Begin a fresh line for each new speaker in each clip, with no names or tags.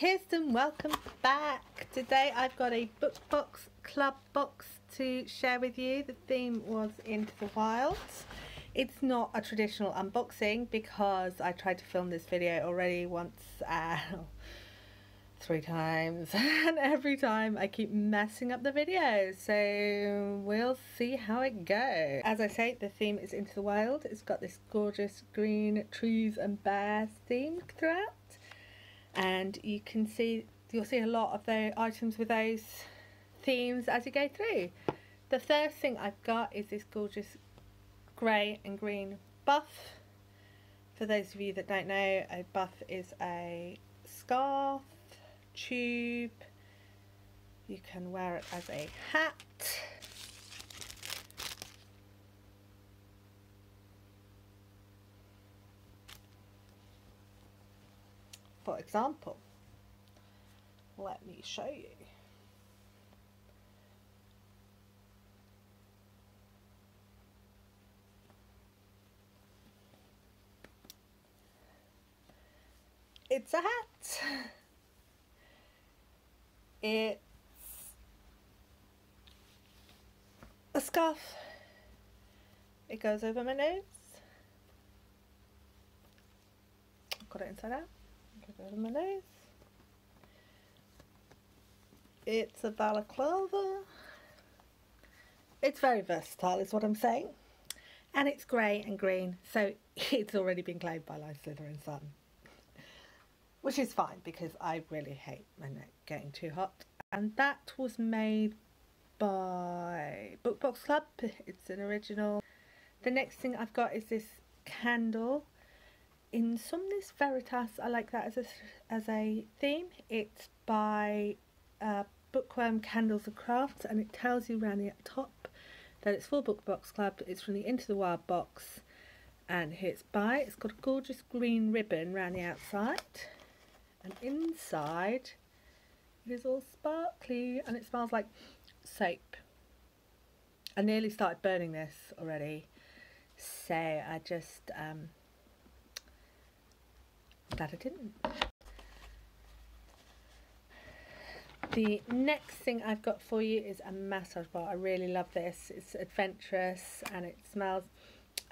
Kirsten, welcome back. Today I've got a book box club box to share with you. The theme was Into the Wild. It's not a traditional unboxing because I tried to film this video already once, uh, three times, and every time I keep messing up the video. So we'll see how it goes. As I say, the theme is Into the Wild. It's got this gorgeous green trees and bears theme throughout and you can see you'll see a lot of the items with those themes as you go through. The first thing I've got is this gorgeous grey and green buff. For those of you that don't know, a buff is a scarf, tube, you can wear it as a hat. For example. Let me show you. It's a hat. It's a scarf. It goes over my nose. Got it inside out over my nose. It's a balaclava. It's very versatile is what I'm saying. And it's grey and green, so it's already been claimed by Life Slytherin Sun. Which is fine because I really hate my neck getting too hot. And that was made by Bookbox Club. It's an original. The next thing I've got is this candle in Somnis Veritas, I like that as a, as a theme. It's by uh, Bookworm Candles and Crafts and it tells you around the top that it's for Book Box Club. It's from the Into the Wild box and here it's by. It's got a gorgeous green ribbon around the outside and inside it is all sparkly and it smells like soap. I nearly started burning this already so I just um, glad I didn't. The next thing I've got for you is a massage bar. I really love this. It's adventurous and it smells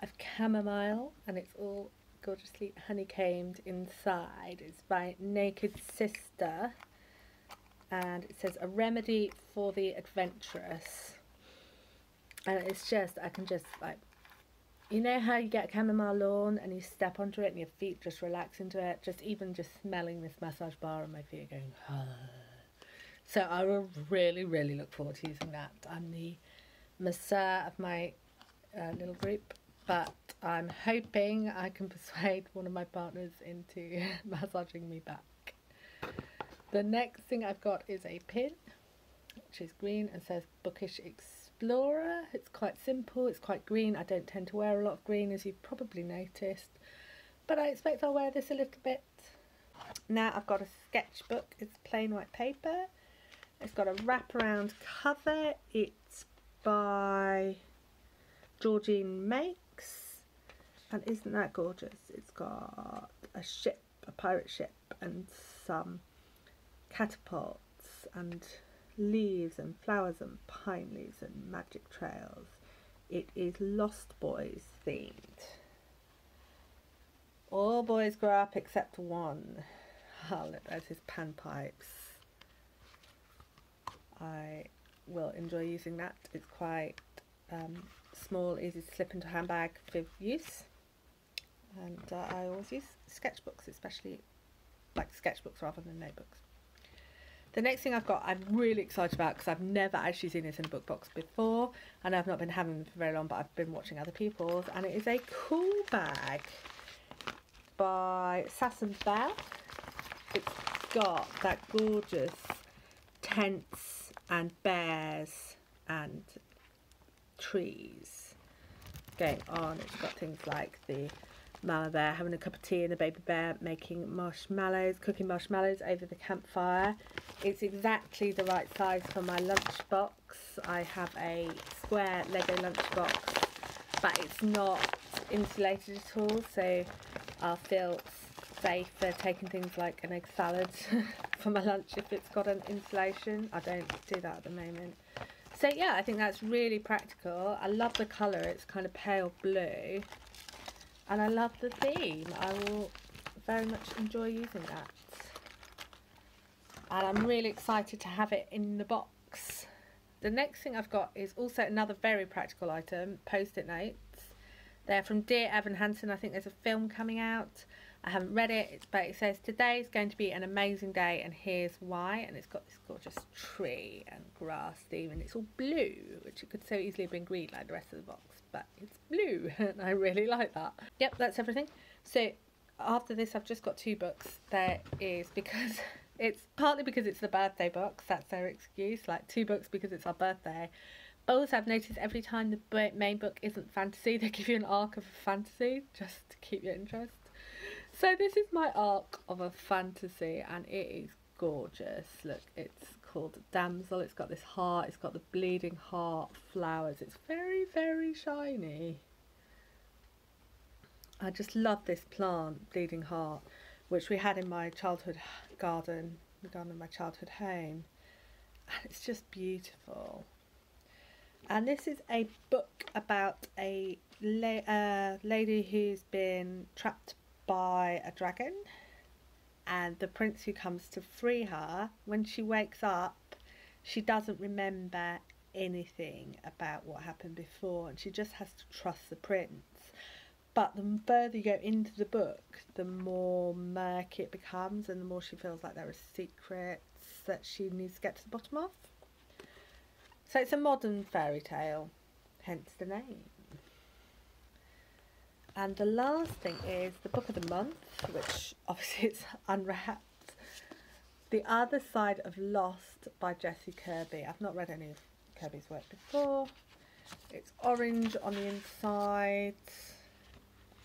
of chamomile and it's all gorgeously honeycombed inside. It's by Naked Sister and it says a remedy for the adventurous. And it's just, I can just like you know how you get chamomile lawn and you step onto it and your feet just relax into it? Just even just smelling this massage bar on my feet are going, ah. So I will really, really look forward to using that. I'm the masseur of my uh, little group, but I'm hoping I can persuade one of my partners into massaging me back. The next thing I've got is a pin, which is green and says Bookish Experience Explorer. It's quite simple, it's quite green. I don't tend to wear a lot of green as you've probably noticed, but I expect I'll wear this a little bit. Now I've got a sketchbook, it's plain white paper. It's got a wraparound cover. It's by Georgine Makes. And isn't that gorgeous? It's got a ship, a pirate ship, and some catapults and leaves and flowers and pine leaves and magic trails. It is Lost Boys themed. All boys grow up except one. Oh, look, there's his panpipes. I will enjoy using that. It's quite um, small, easy to slip into handbag for use. And uh, I always use sketchbooks, especially like sketchbooks rather than notebooks. The next thing I've got, I'm really excited about because I've never actually seen this in a book box before, and I've not been having them for very long, but I've been watching other people's, and it is a cool bag by Sass and Belle. It's got that gorgeous tents and bears and trees going on. It's got things like the mama bear having a cup of tea and a baby bear making marshmallows, cooking marshmallows over the campfire. It's exactly the right size for my lunchbox. I have a square Lego lunchbox, but it's not insulated at all, so I'll feel safe for taking things like an egg salad for my lunch if it's got an insulation. I don't do that at the moment. So yeah, I think that's really practical. I love the colour, it's kind of pale blue. And I love the theme. I will very much enjoy using that. And I'm really excited to have it in the box. The next thing I've got is also another very practical item, post-it notes. They're from Dear Evan Hansen. I think there's a film coming out. I haven't read it, but it says today is going to be an amazing day and here's why. And it's got this gorgeous tree and grass theme and it's all blue, which it could so easily have been green like the rest of the box, but it's blue and I really like that. Yep, that's everything. So after this, I've just got two books. There is because it's partly because it's the birthday box, that's their excuse, like two books because it's our birthday. Also I've noticed every time the main book isn't fantasy, they give you an arc of a fantasy just to keep your interest. So this is my arc of a fantasy and it is gorgeous. Look, it's called Damsel. It's got this heart. It's got the bleeding heart flowers. It's very, very shiny. I just love this plant, Bleeding Heart, which we had in my childhood garden, the garden of my childhood home. And it's just beautiful. And this is a book about a la uh, lady who's been trapped by a dragon and the prince who comes to free her when she wakes up she doesn't remember anything about what happened before and she just has to trust the prince. But the further you go into the book the more murky it becomes and the more she feels like there are secrets that she needs to get to the bottom of. So it's a modern fairy tale hence the name and the last thing is the book of the month, which obviously it's unwrapped. The Other Side of Lost by Jessi Kirby. I've not read any of Kirby's work before. It's orange on the inside.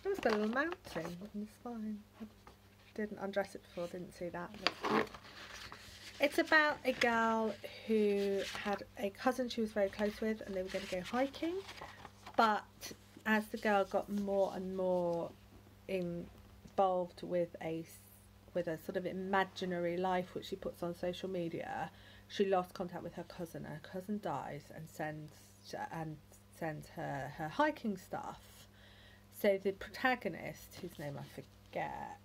Oh, it's got a little mountain on the spine. I didn't undress it before, didn't see that. It's about a girl who had a cousin she was very close with and they were going to go hiking but as the girl got more and more involved with a with a sort of imaginary life which she puts on social media, she lost contact with her cousin. Her cousin dies and sends and sends her her hiking stuff. So the protagonist, whose name I forget,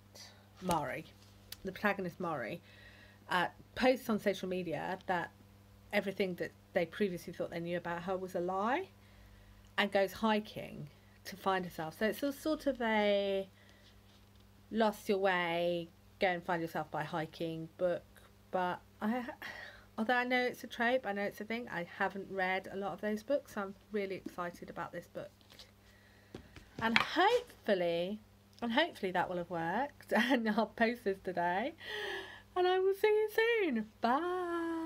Mari, the protagonist Mari, uh, posts on social media that everything that they previously thought they knew about her was a lie and goes hiking to find herself. So it's a sort of a lost your way, go and find yourself by hiking book. But I, although I know it's a trope, I know it's a thing. I haven't read a lot of those books. So I'm really excited about this book, and hopefully, and hopefully that will have worked. And I'll post this today, and I will see you soon. Bye.